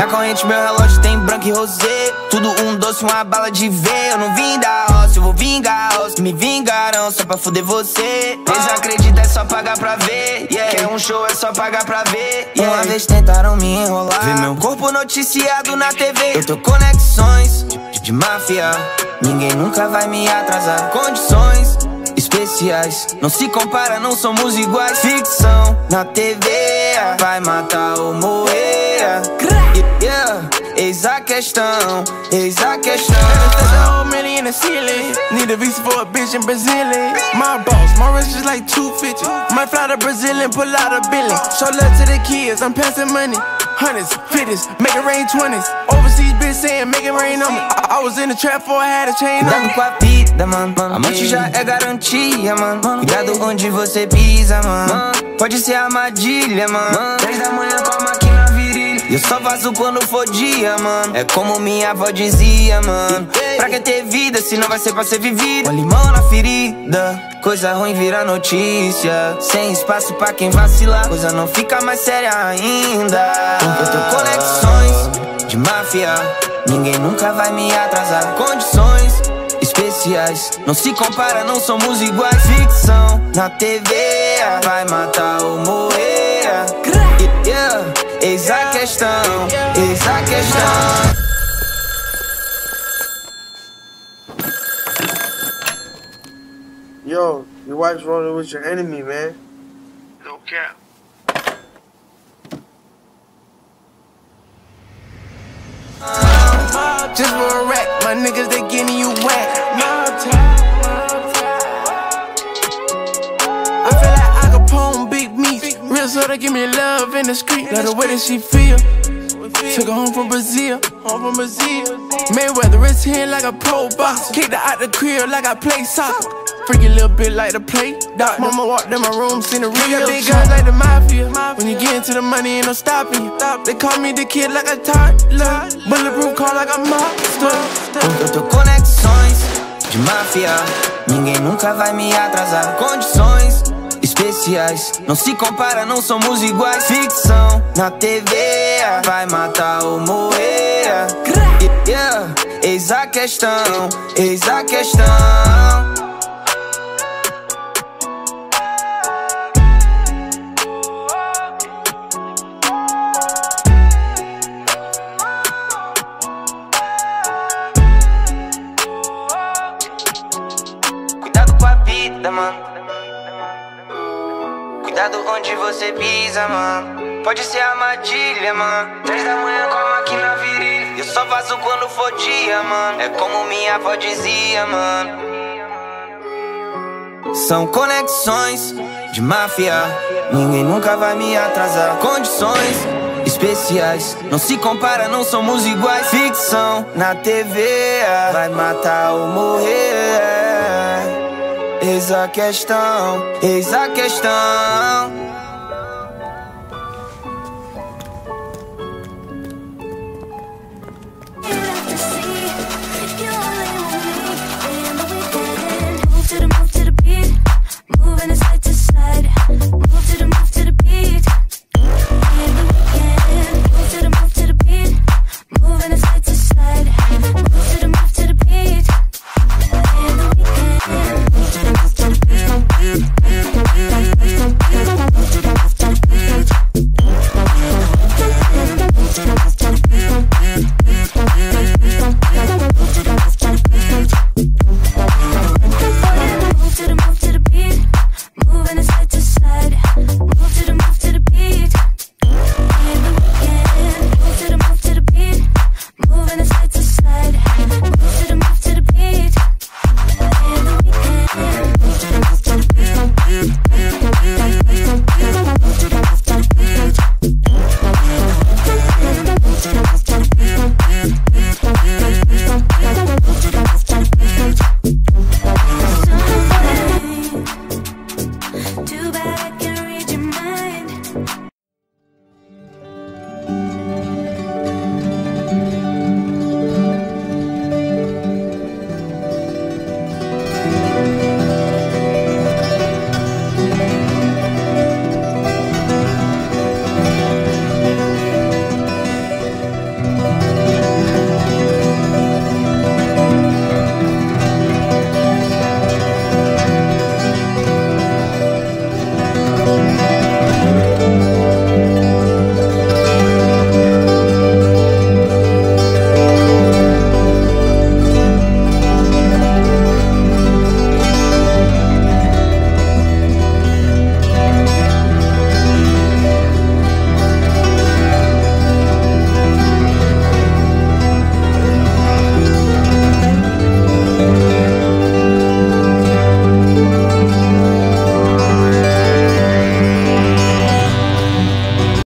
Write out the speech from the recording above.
Na corrente meu relógio tem branco e rosé. Tudo um doce, uma bala de ver Eu não vim da roça, eu vou vingar os que me vingaram só pra fuder você. Desacredita, é só pagar pra ver. Yeah. Quer um show, é só pagar pra ver. Yeah. Uma vez tentaram me enrolar. Vê meu corpo noticiado na TV Eu tô conexões de, de máfia. Ninguém nunca vai me atrasar. Condições especiais. Não se compara, não somos iguais. Ficção na TV Vai matar ou morrer Yeah, eis a questão, eis a questão. in the ceiling. Need a visa for a bitch in Brazilian. My boss, my wrist is like 250. Might fly to Brazil and pull out a billion. Show love to the kids, I'm passing money. Hundreds, fifties, make it rain twenties. Overseas bitch saying make it rain on me. I, I was in the trap before I had a chain on me. com a vida, mano. Amante já é garantia, mano. Cuidado onde você pisa, mano. Pode ser armadilha, mano. 10 da manhã com a máquina eu só vazo quando for dia, mano. É como minha avó dizia, mano. Pra que ter vida se não vai ser pra ser vivida? Com limão na ferida, coisa ruim vira notícia. Sem espaço pra quem vacilar, coisa não fica mais séria ainda. Eu tenho conexões de máfia. Ninguém nunca vai me atrasar. Condições especiais. Não se compara, não somos iguais. Ficção na TV vai matar ou morrer. Yeah. Eis a questão, eis a questão. Yo, your wife's rolling with your enemy, man. No cap. Just she feel. Took her home from Brazil, home from Brazil. Mayweather is here like a pro boxer. Kicked her out the crib like I play soccer. Freaky little bit like the play. Doc, mama walked in my room, seen the real big guys like the mafia. When you get into the money, ain't no stopping you. They call me the kid like a toddler. Bulletproof car like a monster. Eu tô conexões de máfia. Ninguém nunca vai me atrasar. Condições especiais. Não se compara, não somos iguais. Ficção na TV vai matar ou morrer. Yeah, eis a questão, eis a questão. Cuidado com a vida, mano. Cuidado onde você pisa, mano. Pode ser armadilha, mano. Três da manhã com a máquina viril. Eu só vazo quando for dia, mano. É como minha avó dizia, mano. São conexões de máfia. Ninguém nunca vai me atrasar. Condições especiais. Não se compara, não somos iguais. Ficção na TV vai matar ou morrer. Eis a questão, eis a questão.